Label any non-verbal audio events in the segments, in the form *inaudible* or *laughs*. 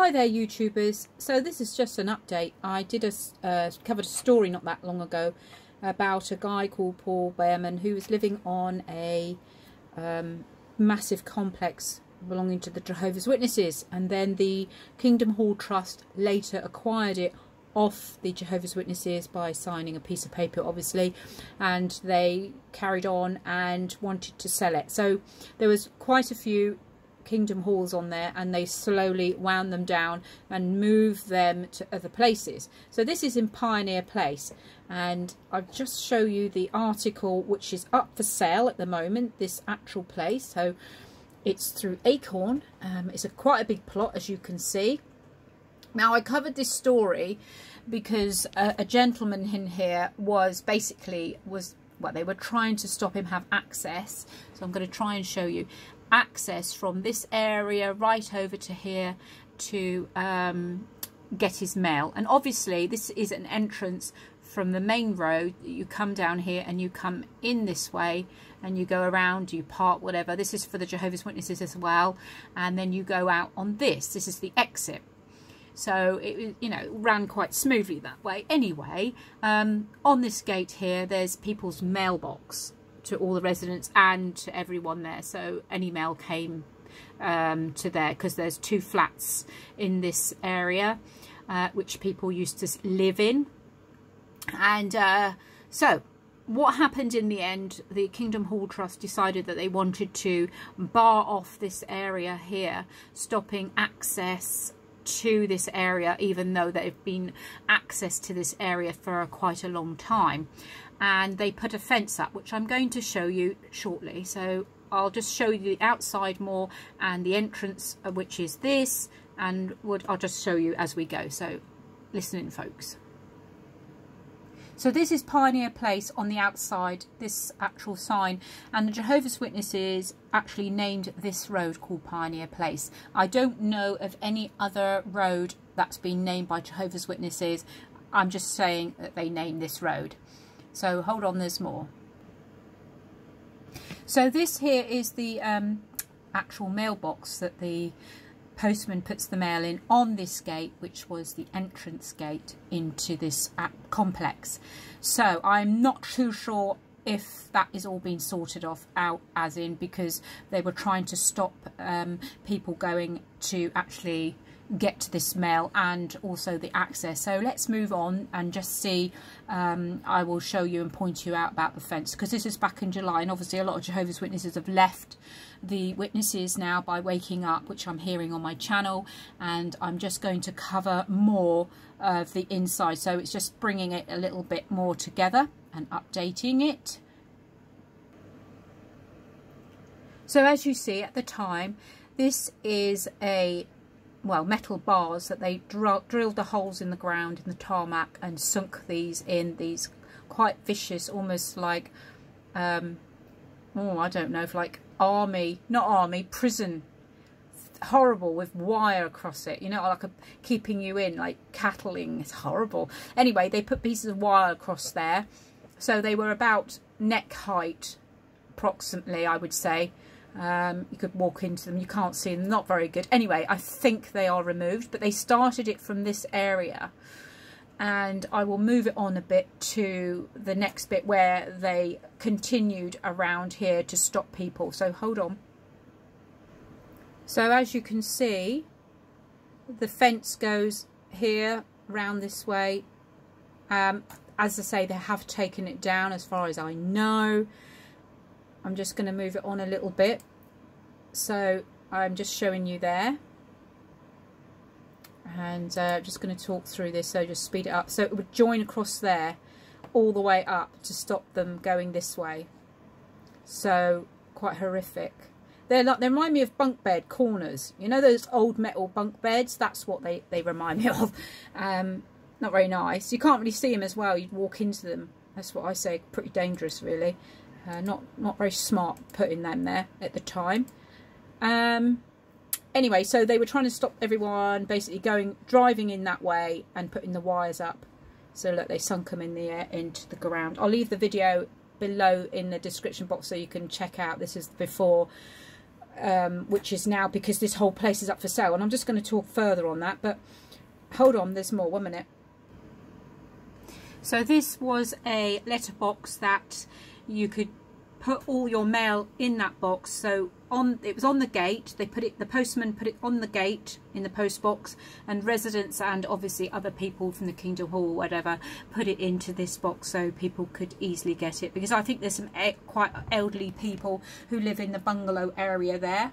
Hi there YouTubers, so this is just an update. I did a, uh, covered a story not that long ago about a guy called Paul Behrman who was living on a um, massive complex belonging to the Jehovah's Witnesses. And then the Kingdom Hall Trust later acquired it off the Jehovah's Witnesses by signing a piece of paper obviously and they carried on and wanted to sell it. So there was quite a few Kingdom Halls on there and they slowly wound them down and moved them to other places. So this is in Pioneer Place and I'll just show you the article which is up for sale at the moment, this actual place. So it's through Acorn. Um, it's a quite a big plot as you can see. Now I covered this story because a, a gentleman in here was basically was well they were trying to stop him have access so I'm going to try and show you access from this area right over to here to um, get his mail. And obviously this is an entrance from the main road. You come down here and you come in this way and you go around, you park, whatever. This is for the Jehovah's Witnesses as well. And then you go out on this. This is the exit. So it, you know, ran quite smoothly that way. Anyway, um, on this gate here, there's people's mailbox to all the residents and to everyone there. So an email came um, to there because there's two flats in this area uh, which people used to live in. And uh, so what happened in the end, the Kingdom Hall Trust decided that they wanted to bar off this area here, stopping access to this area, even though they've been access to this area for quite a long time and they put a fence up which I'm going to show you shortly so I'll just show you the outside more and the entrance uh, which is this and would I'll just show you as we go so listen in folks so this is Pioneer Place on the outside, this actual sign, and the Jehovah's Witnesses actually named this road called Pioneer Place. I don't know of any other road that's been named by Jehovah's Witnesses. I'm just saying that they named this road. So hold on, there's more. So this here is the um, actual mailbox that the postman puts the mail in on this gate, which was the entrance gate into this complex. So I'm not too sure if that is all being sorted off out as in because they were trying to stop um, people going to actually get to this mail and also the access. So let's move on and just see. Um, I will show you and point you out about the fence because this is back in July and obviously a lot of Jehovah's Witnesses have left the witnesses now by waking up which I'm hearing on my channel and I'm just going to cover more of the inside so it's just bringing it a little bit more together and updating it. So as you see at the time this is a well, metal bars that they dr drilled the holes in the ground in the tarmac and sunk these in these quite vicious, almost like, um, oh, I don't know, if like army, not army, prison, horrible with wire across it, you know, like a, keeping you in, like cattling, it's horrible. Anyway, they put pieces of wire across there, so they were about neck height, approximately, I would say, um, you could walk into them. You can't see them. Not very good. Anyway, I think they are removed, but they started it from this area. And I will move it on a bit to the next bit where they continued around here to stop people. So hold on. So as you can see, the fence goes here, round this way. Um, as I say, they have taken it down as far as I know. I'm just going to move it on a little bit. So I'm just showing you there. And uh, just going to talk through this, so just speed it up. So it would join across there all the way up to stop them going this way. So quite horrific. They're like they remind me of bunk bed corners. You know those old metal bunk beds? That's what they, they remind me *laughs* of. Um, not very nice. You can't really see them as well. You'd walk into them. That's what I say. Pretty dangerous, really. Uh, not not very smart putting them there at the time. Um, anyway, so they were trying to stop everyone basically going driving in that way and putting the wires up. So look, they sunk them in the air into the ground. I'll leave the video below in the description box so you can check out. This is before um, which is now because this whole place is up for sale. And I'm just going to talk further on that, but hold on, there's more. One minute. So this was a letterbox that you could put all your mail in that box. So on it was on the gate. They put it. The postman put it on the gate in the post box, and residents and obviously other people from the Kingdom Hall, whatever, put it into this box so people could easily get it. Because I think there's some quite elderly people who live in the bungalow area there.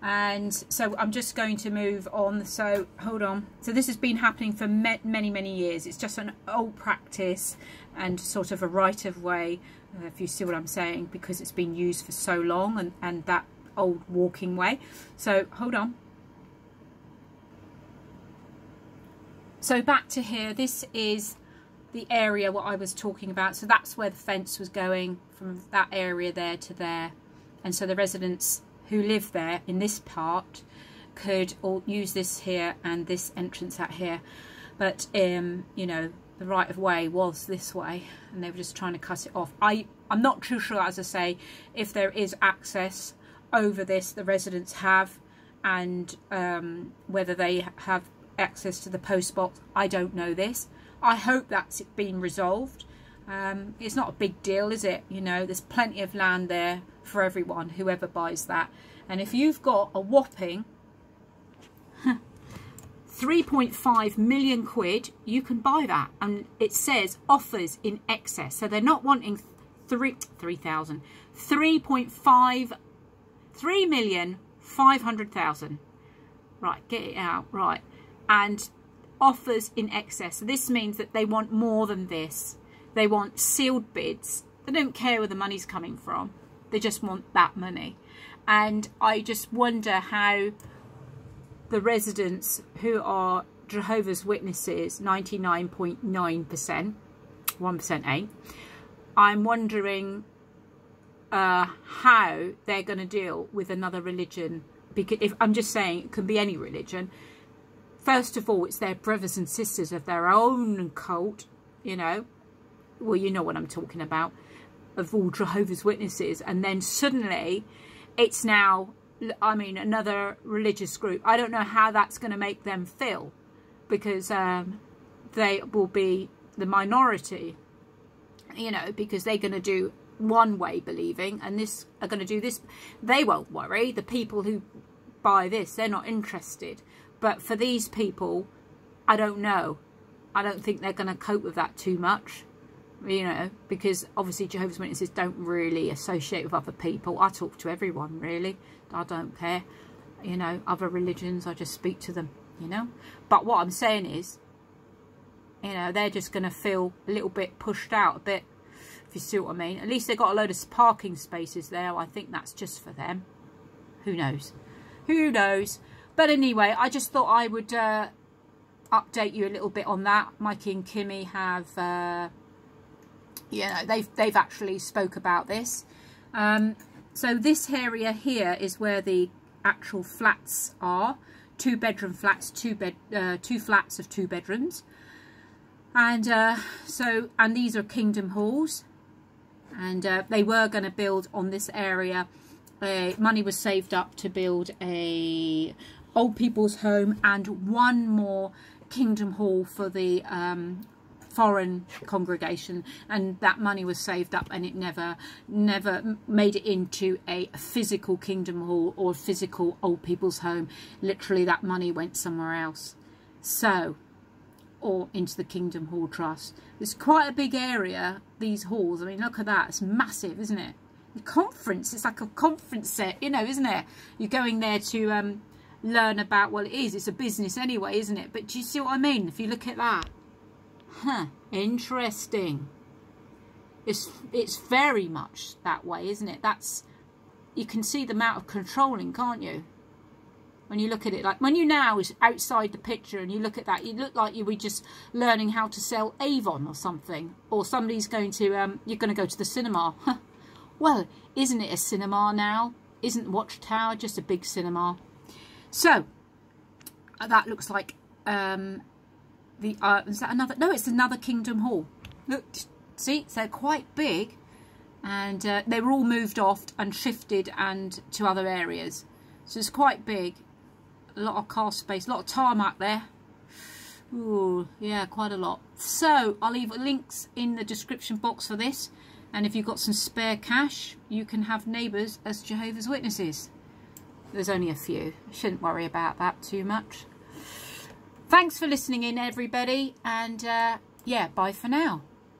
And so I'm just going to move on. So hold on. So this has been happening for many, many years. It's just an old practice and sort of a right of way if you see what I'm saying, because it's been used for so long and, and that old walking way. So hold on. So back to here, this is the area what I was talking about. So that's where the fence was going from that area there to there. And so the residents who live there in this part could all use this here and this entrance out here. But, um, you know, the right of way was this way and they were just trying to cut it off. I, I'm not too sure, as I say, if there is access over this the residents have and um, whether they have access to the post box. I don't know this. I hope that's been resolved. Um, it's not a big deal, is it? You know, there's plenty of land there for everyone, whoever buys that. And if you've got a whopping 3.5 million quid, you can buy that. And it says offers in excess. So they're not wanting three 3,000. 3.5, 3 million 500,000. Right, get it out. Right. And offers in excess. So this means that they want more than this. They want sealed bids. They don't care where the money's coming from. They just want that money. And I just wonder how the residents who are Jehovah's Witnesses, 99.9%, 1% ain't, I'm wondering uh, how they're going to deal with another religion. Because if I'm just saying, it can be any religion. First of all, it's their brothers and sisters of their own cult, you know. Well, you know what I'm talking about, of all Jehovah's Witnesses. And then suddenly, it's now I mean, another religious group. I don't know how that's going to make them feel because um, they will be the minority, you know, because they're going to do one way believing and this are going to do this. They won't worry. The people who buy this, they're not interested. But for these people, I don't know. I don't think they're going to cope with that too much you know, because obviously Jehovah's Witnesses don't really associate with other people. I talk to everyone, really. I don't care. You know, other religions, I just speak to them, you know. But what I'm saying is, you know, they're just going to feel a little bit pushed out, a bit, if you see what I mean. At least they've got a load of parking spaces there. I think that's just for them. Who knows? Who knows? But anyway, I just thought I would uh, update you a little bit on that. Mikey and Kimmy have... Uh, you know, they've, they've actually spoke about this. Um, so this area here is where the actual flats are. Two bedroom flats, two bed, uh, two flats of two bedrooms. And uh, so, and these are Kingdom Halls. And uh, they were going to build on this area. money was saved up to build a old people's home and one more Kingdom Hall for the um, foreign congregation and that money was saved up and it never never made it into a physical kingdom hall or physical old people's home. Literally that money went somewhere else. So or into the kingdom hall trust. It's quite a big area these halls. I mean look at that. It's massive isn't it? The conference it's like a conference set you know isn't it? You're going there to um learn about well it is. It's a business anyway isn't it? But do you see what i mean? If you look at that Huh, interesting. It's, it's very much that way, isn't it? That's, you can see the amount of controlling, can't you? When you look at it, like when you now is outside the picture and you look at that, you look like you were just learning how to sell Avon or something. Or somebody's going to, um, you're going to go to the cinema. well, isn't it a cinema now? Isn't Watchtower just a big cinema? So, that looks like um, the uh, is that another? No, it's another Kingdom Hall. Look, see, they're quite big. and uh, they were all moved off and shifted and to other areas. So it's quite big. A lot of car space, a lot of tarmac there. Ooh, yeah, quite a lot. So I'll leave links in the description box for this. And if you've got some spare cash, you can have neighbours as Jehovah's Witnesses. There's only a few. Shouldn't worry about that too much. Thanks for listening in, everybody. And uh, yeah, bye for now.